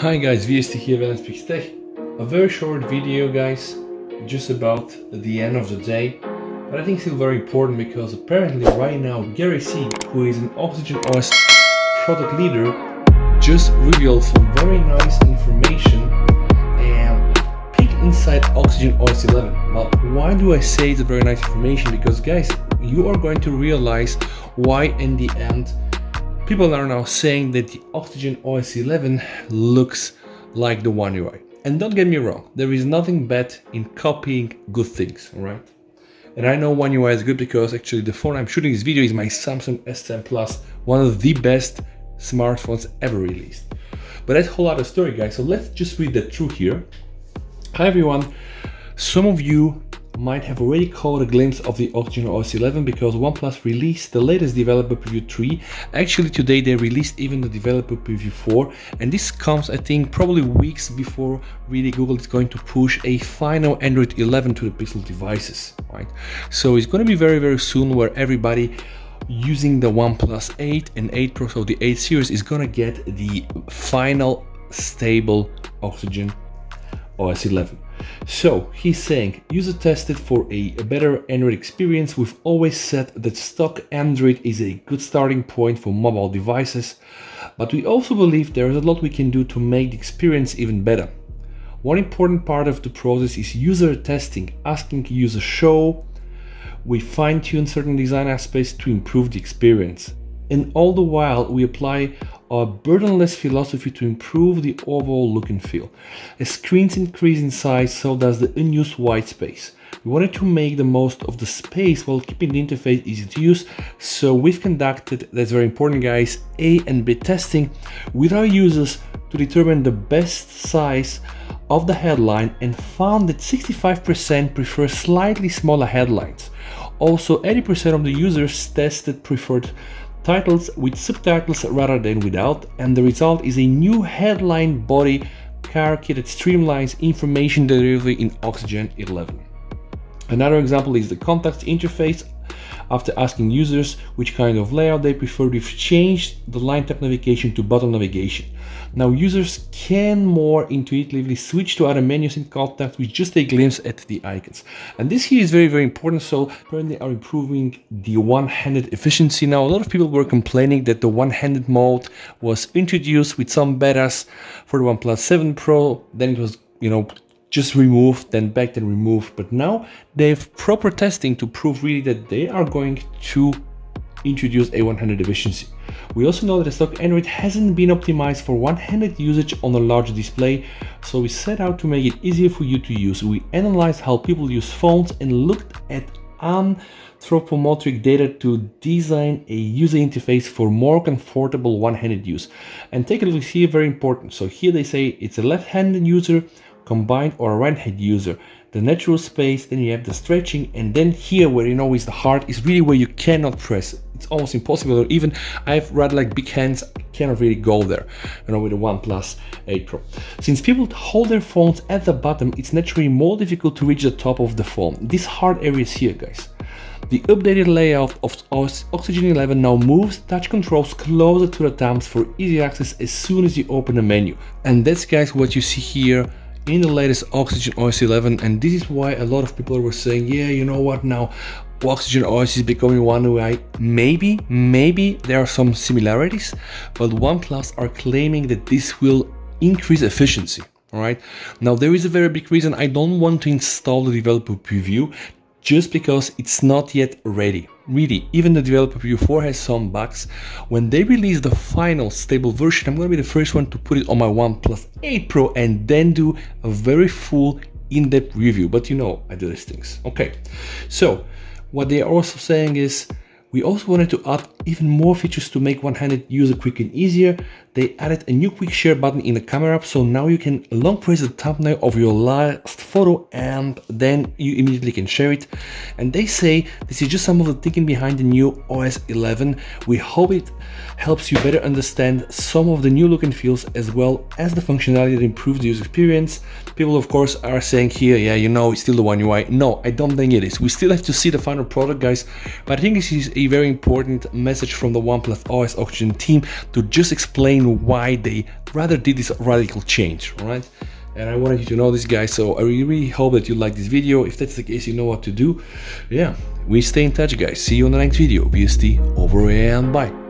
Hi guys, VST here, Velian Speaks Tech. A very short video guys, just about the end of the day, but I think still very important because apparently right now Gary C, who is an Oxygen OS product leader, just revealed some very nice information and peek inside Oxygen OS 11. But why do I say it's a very nice information? Because guys, you are going to realize why in the end people are now saying that the Oxygen OS 11 looks like the One UI. And don't get me wrong, there is nothing bad in copying good things, alright? And I know One UI is good because actually the phone I'm shooting this video is my Samsung S10 Plus, one of the best smartphones ever released. But that's a whole other story guys, so let's just read that through here. Hi everyone, some of you might have already caught a glimpse of the Oxygen OS 11 because OnePlus released the latest developer preview 3. Actually today they released even the developer preview 4 and this comes I think probably weeks before really Google is going to push a final Android 11 to the Pixel devices, right? So it's going to be very very soon where everybody using the OnePlus 8 and 8 Pro, so the 8 series is going to get the final stable Oxygen OS 11. So he's saying, user tested for a, better Android experience. We've always said that stock Android is a good starting point for mobile devices, but we also believe there is a lot we can do to make the experience even better. One important part of the process is user testing, asking user show. We fine tune certain design aspects to improve the experience. And all the while, we apply our burdenless philosophy to improve the overall look and feel. As screens increase in size, so does the unused white space. We wanted to make the most of the space while keeping the interface easy to use, so we've conducted, that's very important guys, A and B testing with our users to determine the best size of the headline and found that 65% prefer slightly smaller headlines. Also, 80% of the users tested preferred titles with subtitles rather than without, and the result is a new headline body hierarchy that streamlines information delivery in Oxygen 11. Another example is the context interface after asking users which kind of layout they prefer, we've changed the line tap navigation to button navigation. Now users can more intuitively switch to other menus in contact with just a glimpse at the icons. And this here is very, very important. So currently are improving the one-handed efficiency. Now, a lot of people were complaining that the one-handed mode was introduced with some betas for the OnePlus 7 Pro. Then it was, you know, just removed, then back, then removed. But now they have proper testing to prove really that they are going to introduce a one-handed efficiency. We also know that the stock Android hasn't been optimized for one-handed usage on a large display, so we set out to make it easier for you to use. We analyzed how people use phones and looked at anthropometric data to design a user interface for more comfortable one-handed use. And take a look here, very important. So here they say it's a left-handed user combined or a right-hand user. The natural space, then you have the stretching, and then here where you know is the heart is really where you cannot press. It's almost impossible, or even I have rather like big hands, cannot really go there, you know, with the OnePlus 8 Pro. Since people hold their phones at the bottom, it's naturally more difficult to reach the top of the phone. This hard areas here, guys. The updated layout of Oxygen 11 now moves touch controls closer to the thumbs for easy access as soon as you open the menu. And that's guys what you see here in the latest Oxygen OS 11 and this is why a lot of people were saying yeah you know what now Oxygen OS is becoming one UI maybe maybe there are some similarities but OnePlus are claiming that this will increase efficiency Alright, now there is a very big reason. I don't want to install the developer preview just because it's not yet ready. Really, even the developer preview 4 has some bugs. When they release the final stable version, I'm going to be the first one to put it on my OnePlus 8 Pro and then do a very full in-depth review. But you know, I do these things. Okay, so what they are also saying is we also wanted to add even more features to make one-handed user quick and easier. They added a new quick share button in the camera app, so now you can long press the thumbnail of your last photo and then you immediately can share it. And they say this is just some of the thinking behind the new OS 11. We hope it helps you better understand some of the new look and feels as well as the functionality that improves the user experience. People of course are saying here, yeah, you know, it's still the One UI. No, I don't think it is. We still have to see the final product, guys. But I think this is a very important message message from the OnePlus OS Oxygen team to just explain why they rather did this radical change, right? And I wanted you to know this guy, so I really hope that you like this video. If that's the case, you know what to do. Yeah, we stay in touch guys. See you on the next video. VST over and bye.